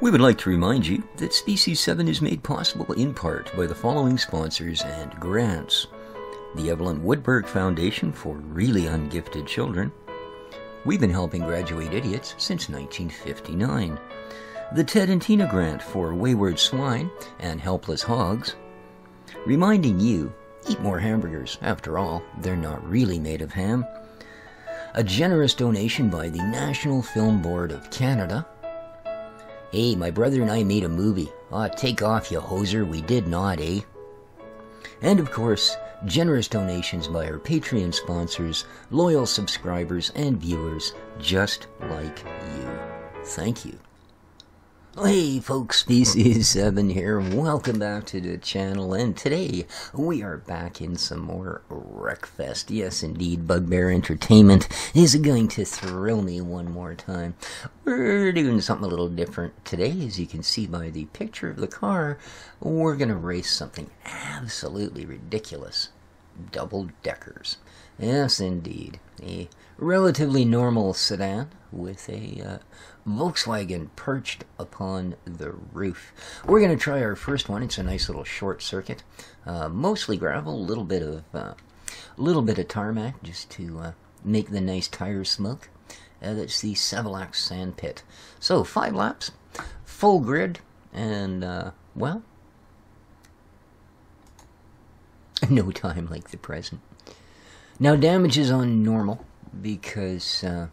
We would like to remind you that Species 7 is made possible in part by the following sponsors and grants the Evelyn Woodberg Foundation for Really Ungifted Children. We've been helping graduate idiots since 1959. The Ted and Tina Grant for Wayward Swine and Helpless Hogs. Reminding you, eat more hamburgers. After all, they're not really made of ham. A generous donation by the National Film Board of Canada. Hey, my brother and I made a movie. Ah, take off, you hoser. We did not, eh? And of course, generous donations by our Patreon sponsors, loyal subscribers, and viewers just like you. Thank you. Hey folks, Species 7 here. Welcome back to the channel, and today we are back in some more Wreckfest. Yes, indeed, Bugbear Entertainment is going to thrill me one more time. We're doing something a little different today, as you can see by the picture of the car. We're going to race something absolutely ridiculous double deckers. Yes, indeed. A relatively normal sedan with a uh, Volkswagen perched upon the roof. We're going to try our first one. It's a nice little short circuit, uh, mostly gravel, a little bit of uh, little bit of tarmac just to uh, make the nice tires smoke. Uh, that's the Savolax Sand Pit. So five laps, full grid, and uh, well, no time like the present. Now damage is on normal because, uh,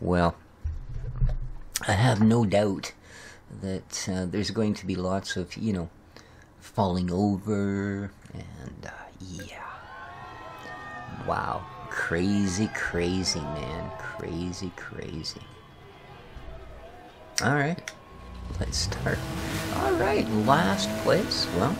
well, I have no doubt that uh, there's going to be lots of, you know, falling over and, uh, yeah. Wow. Crazy, crazy, man. Crazy, crazy. Alright. Let's start. Alright, last place. Well,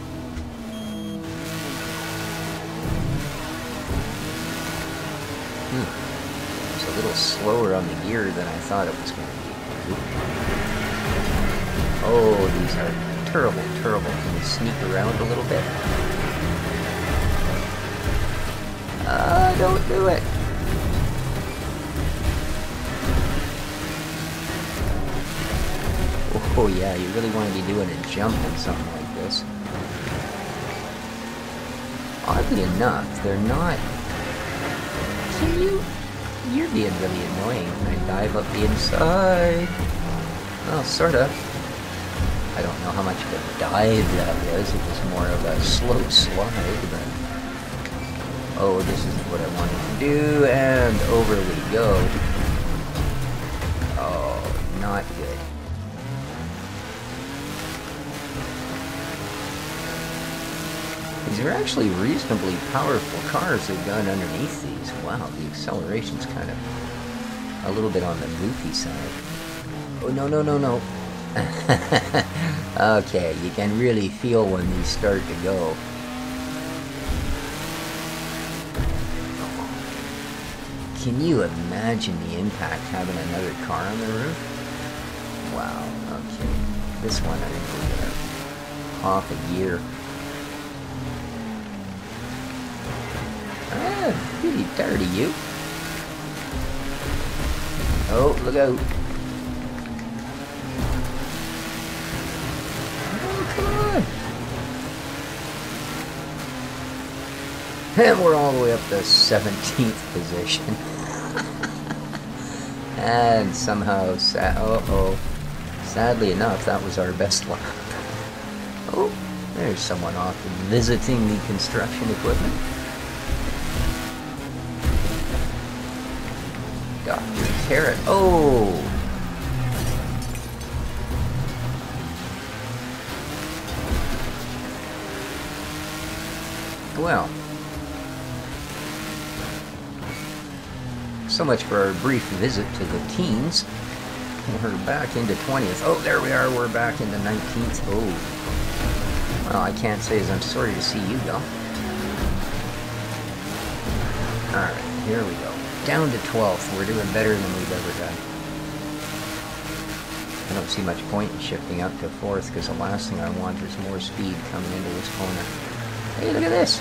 Hmm. It's a little slower on the gear than I thought it was going to be. Oh, these are terrible, terrible. Can we sneak around a little bit? Uh, don't do it. Oh yeah, you really want to be doing a jump on something like this. Oddly enough, they're not can you? You're being really annoying. I dive up the inside. Well, sorta. I don't know how much of a dive that was. It was more of a slow slide, but... Oh, this isn't what I wanted to do, and over we go. Oh, not good. These are actually reasonably powerful cars they've got underneath these. Wow, the acceleration's kind of a little bit on the goofy side. Oh, no, no, no, no. okay, you can really feel when these start to go. Can you imagine the impact having another car on the roof? Wow, okay. This one I think we're gonna off a gear. Ah, tired of you. Oh, look out. Oh, come on. And we're all the way up to 17th position. and somehow, sa oh, oh, sadly enough, that was our best lap. Oh, there's someone off visiting the construction equipment. Carrot. Oh! Well. So much for our brief visit to the teens. We're back into 20th. Oh, there we are. We're back into 19th. Oh. Well, I can't say as I'm sorry to see you go. Alright, here we go down to 12th. We're doing better than we've ever done. I don't see much point in shifting up to 4th because the last thing I want is more speed coming into this corner. Hey, look at this!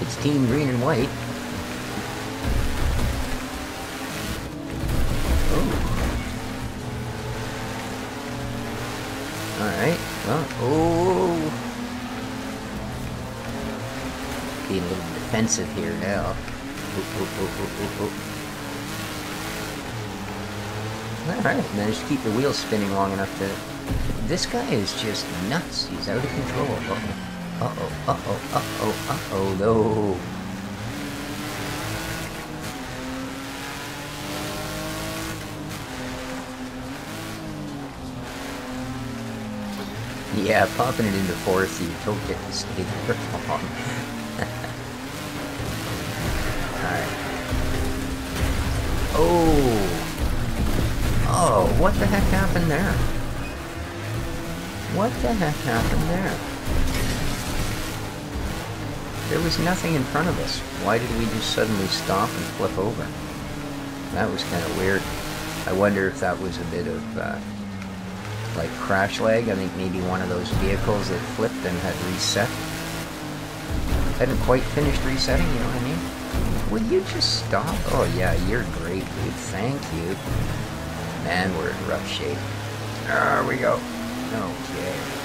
It's Team Green and White. Oh. Alright, well, oh. Being a little defensive here now. Alright, managed to keep the wheels spinning long enough to... This guy is just nuts. He's out of control. Uh-oh, uh-oh, uh-oh, uh-oh, uh-oh, no. Yeah, popping it into fourth, you don't get to stay there long. Alright. Oh! Oh, what the heck happened there? What the heck happened there? There was nothing in front of us. Why did we just suddenly stop and flip over? That was kind of weird. I wonder if that was a bit of... Uh, like crash lag. I think maybe one of those vehicles that flipped and had reset. Hadn't quite finished resetting, you know what I mean? Would you just stop? Oh yeah, you're great, dude. Thank you. Man, we're in rough shape. There we go. Okay.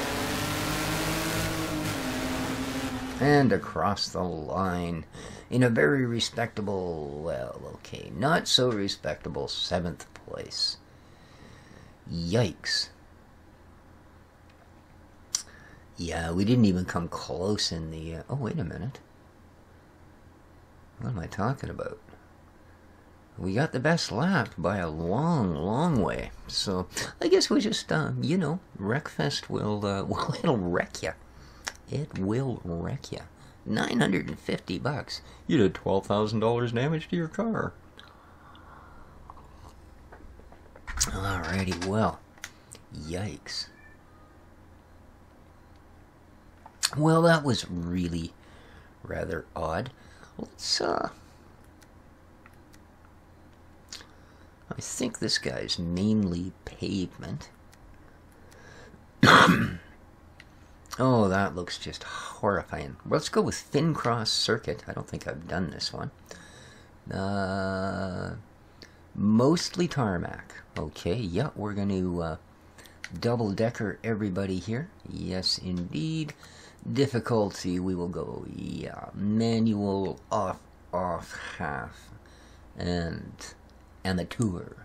And across the line in a very respectable, well, okay, not so respectable seventh place. Yikes. Yeah, we didn't even come close in the... Uh, oh, wait a minute. What am I talking about? We got the best lap by a long, long way. So, I guess we just, uh, you know, Wreckfest will, uh, well, it'll wreck you. It will wreck you. 950 bucks. You did $12,000 damage to your car. Alrighty, well, yikes. Well, that was really rather odd. Let's, uh... I think this guy's mainly pavement. oh, that looks just horrifying. Let's go with Finncross Circuit. I don't think I've done this one. Uh, mostly tarmac. Okay, yeah, we're going to uh, double-decker everybody here. Yes, indeed difficulty we will go yeah manual off off half and amateur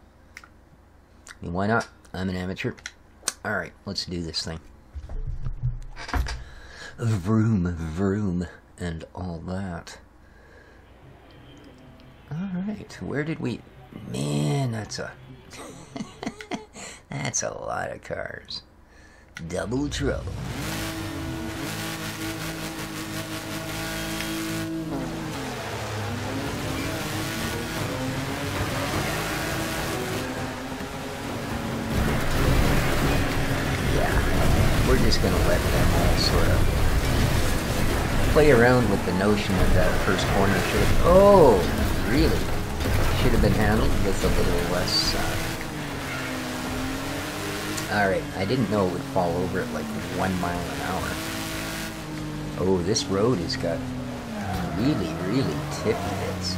I mean why not? I'm an amateur. Alright let's do this thing. Vroom vroom and all that. Alright where did we man that's a that's a lot of cars. Double trouble just going to let them all sort of play around with the notion of that first corner should have, oh, really? Should have been handled with a little less, uh, Alright, I didn't know it would fall over at like one mile an hour. Oh, this road has got really, really tippy bits.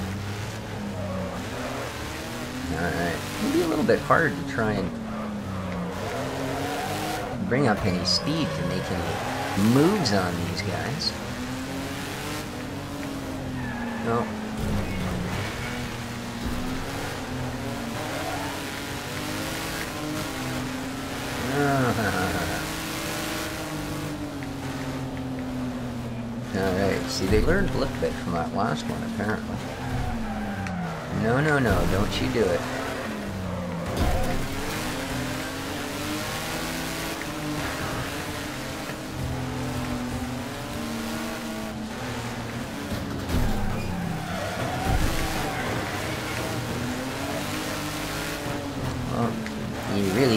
Alright, maybe a little bit hard to try and bring up any speed to make any moves on these guys. No. Alright, see, they learned a little bit from that last one, apparently. No, no, no, don't you do it.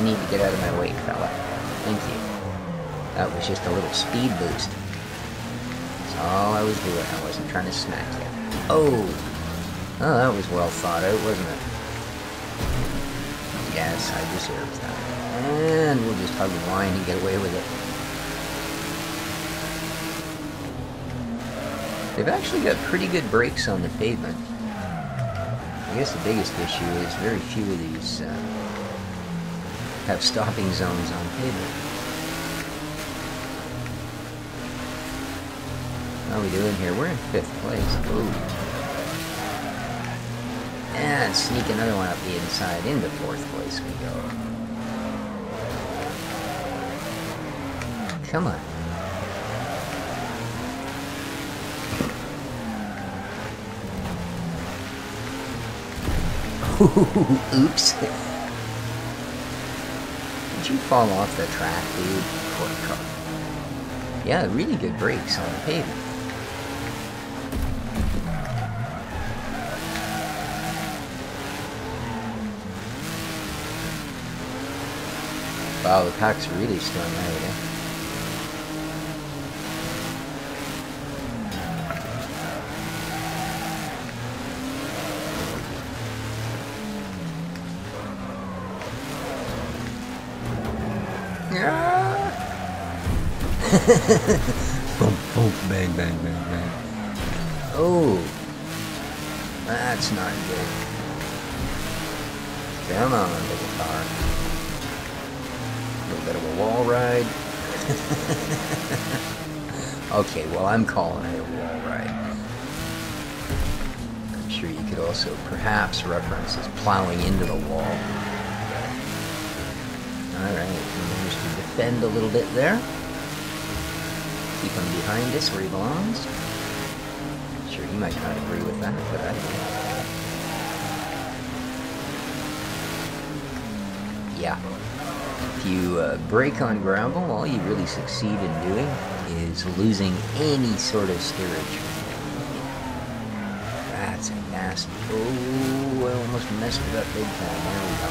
Get out of my way, fella. Thank you. That was just a little speed boost. That's all I was doing. I wasn't trying to smack you. Oh! Oh, that was well thought out, wasn't it? Yes, I deserve that. And we'll just hug the line and get away with it. They've actually got pretty good brakes on the pavement. I guess the biggest issue is very few of these uh, have stopping zones on paper. How are we doing here? We're in fifth place. Ooh. And sneak another one up the inside into fourth place we go. Come on. Oops. Did you fall off the track, dude? Yeah, really good brakes on the pavement. Wow, the pack's really strung out, eh? boom, boom, bang, bang, bang, bang. Oh, that's not good. Come on, little car. A little bit of a wall ride. okay, well, I'm calling it a wall ride. I'm sure you could also perhaps reference as plowing into the wall. Alright, managed to defend a little bit there. Keep him behind us where he belongs. Sure, he might not agree with that, but I do. Yeah. If you uh, brake on gravel, all you really succeed in doing is losing any sort of steerage. That's a nasty. Oh, I almost messed it up big time. There we go.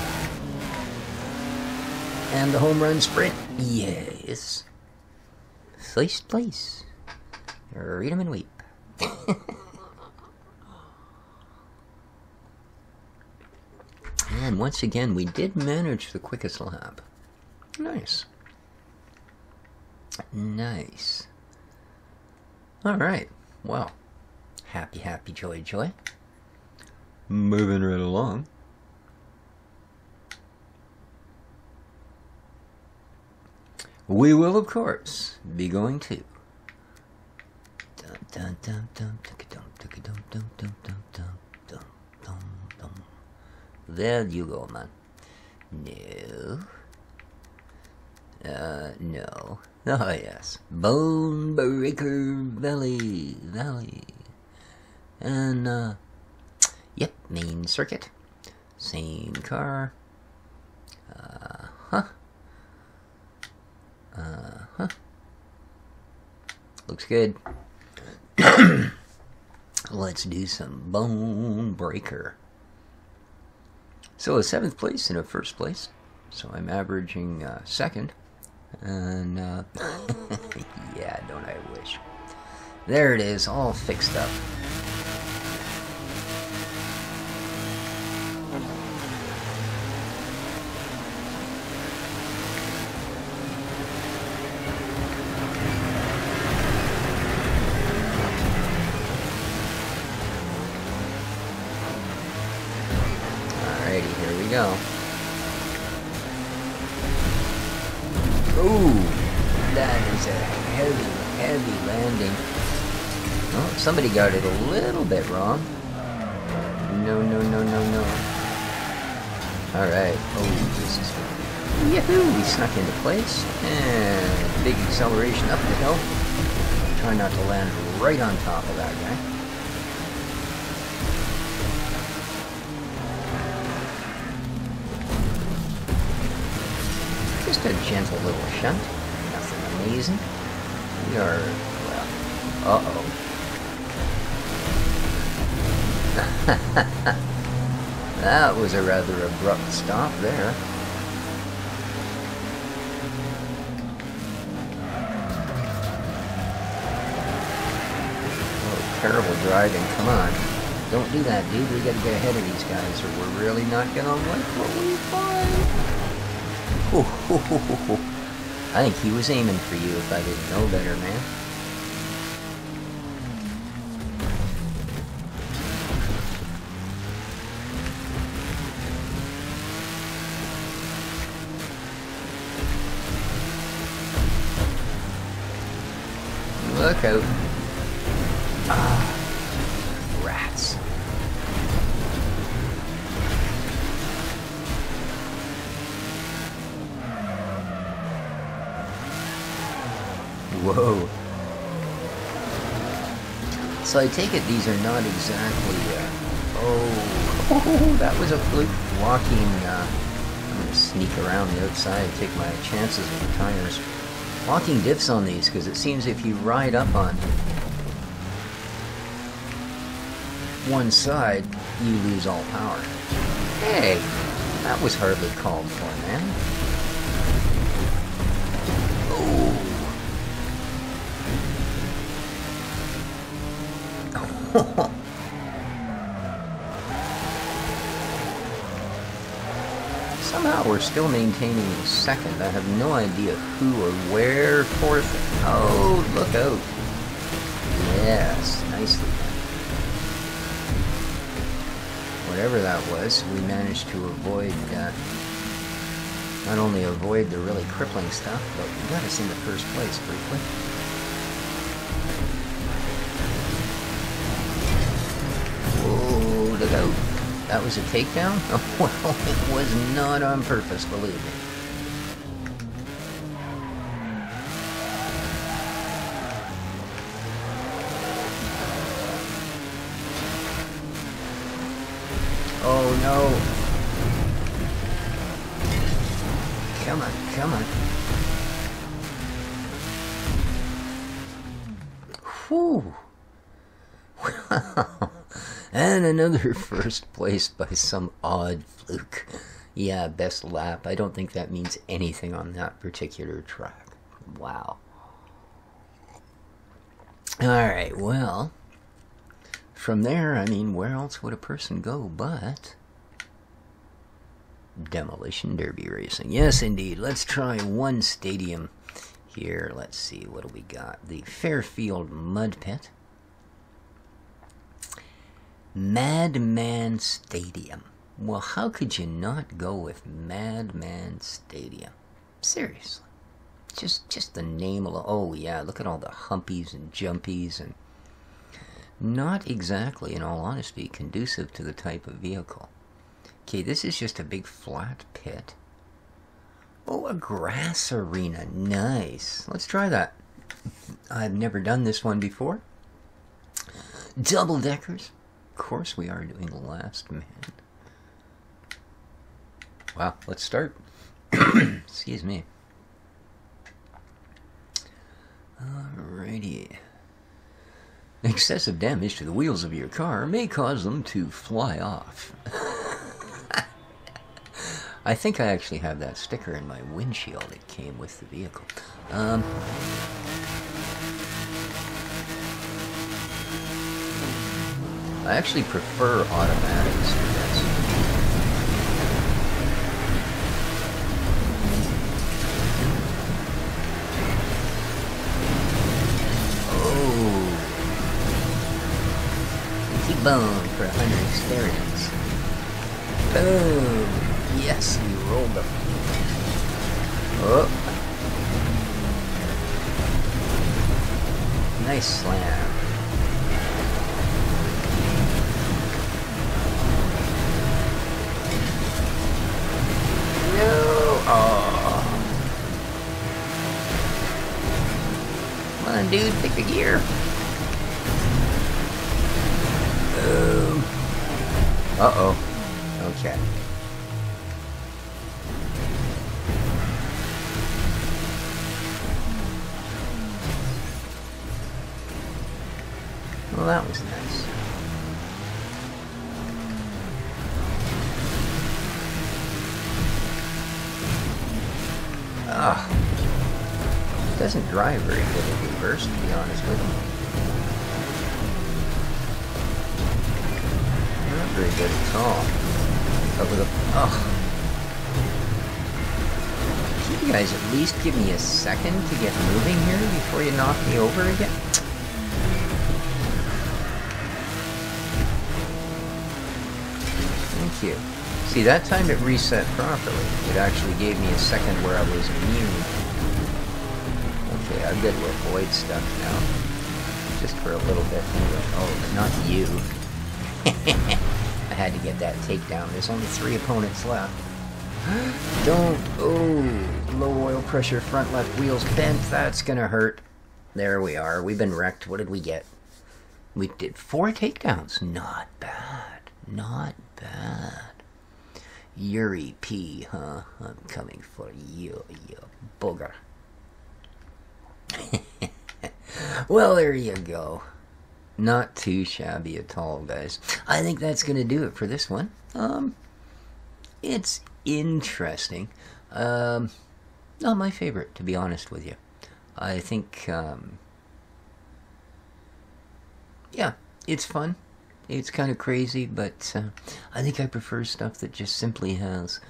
And the home run sprint. Yes. First place. Read 'em and weep. and once again, we did manage the quickest lap. Nice. Nice. Alright. Well, happy, happy, joy, joy. Moving right along. We will, of course, be going to. There you go, man. No. Uh, no. Oh, yes. Bone Breaker Valley. Valley. And, uh, yep, main circuit. Same car. Uh huh. Uh huh. Looks good. Let's do some Bone Breaker. So a seventh place and a first place. So I'm averaging uh, second. And, uh, yeah, don't I wish. There it is, all fixed up. Got it a little bit wrong. No, no, no, no, no. Alright, oh, this is... Yahoo! We snuck into place. And big acceleration up the hill. Try not to land right on top of that guy. Just a gentle little shunt. Nothing amazing. We are, well, uh-oh. that was a rather abrupt stop there. Oh, terrible driving. Come on. Don't do that, dude. We gotta get ahead of these guys or we're really not gonna like what we find. I think he was aiming for you if I didn't know better, man. Out. Ah, rats. Whoa. So I take it these are not exactly, uh, oh, oh, that was a fluke walking, uh, I'm to sneak around the outside and take my chances with the tires. Locking diffs on these, because it seems if you ride up on one side, you lose all power. Hey, that was hardly called for, man. Oh. Somehow we're still maintaining second. I have no idea who or where fourth. Oh, look out. Yes, nicely done. Whatever that was, we managed to avoid, uh, not only avoid the really crippling stuff, but we got us in the first place briefly. look out. That was a takedown? well, it was not on purpose, believe me. Oh no. Come on, come on. Whew. And another first place by some odd fluke. Yeah, best lap. I don't think that means anything on that particular track. Wow. Alright, well. From there, I mean, where else would a person go but. Demolition Derby Racing. Yes, indeed. Let's try one stadium here. Let's see, what do we got? The Fairfield Mud Pit. Madman Stadium. Well, how could you not go with Madman Stadium? Seriously. Just just the name alone. Oh, yeah, look at all the humpies and jumpies and not exactly, in all honesty, conducive to the type of vehicle. Okay, this is just a big flat pit. Oh, a grass arena. Nice. Let's try that. I've never done this one before. Double deckers. Of course we are doing Last Man. Wow, let's start. Excuse me. Alrighty. Excessive damage to the wheels of your car may cause them to fly off. I think I actually have that sticker in my windshield. It came with the vehicle. Um, I actually prefer automatics to this. Oh. Keep bone for a hundred experience. Boom. Yes, we rolled them. Oh. Nice slam. Oh. Come on, dude, pick the gear. Boom. Uh-oh. Okay. Well, that was nice. Ugh. It doesn't drive very good in reverse, to be honest with you. Not very good at all. With a... Ugh. Can you guys at least give me a second to get moving here before you knock me over again? Thank you. See, that time it reset properly. It actually gave me a second where I was immune. Okay, I'm good to avoid stuff now. just for a little bit. Oh, but not you. I had to get that takedown. There's only three opponents left. Don't. Oh, low oil pressure, front left wheels bent. That's gonna hurt. There we are. We've been wrecked. What did we get? We did four takedowns. Not bad. Not bad. Yuri P, huh? I'm coming for you, you booger. well, there you go. Not too shabby at all, guys. I think that's going to do it for this one. Um, it's interesting. Um, not my favorite, to be honest with you. I think, um, yeah, it's fun. It's kind of crazy, but uh, I think I prefer stuff that just simply has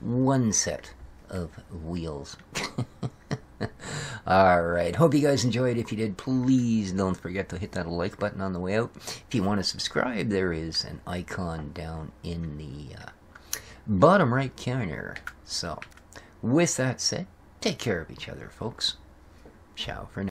one set of wheels. All right. Hope you guys enjoyed. If you did, please don't forget to hit that like button on the way out. If you want to subscribe, there is an icon down in the uh, bottom right corner. So, with that said, take care of each other, folks. Ciao for now.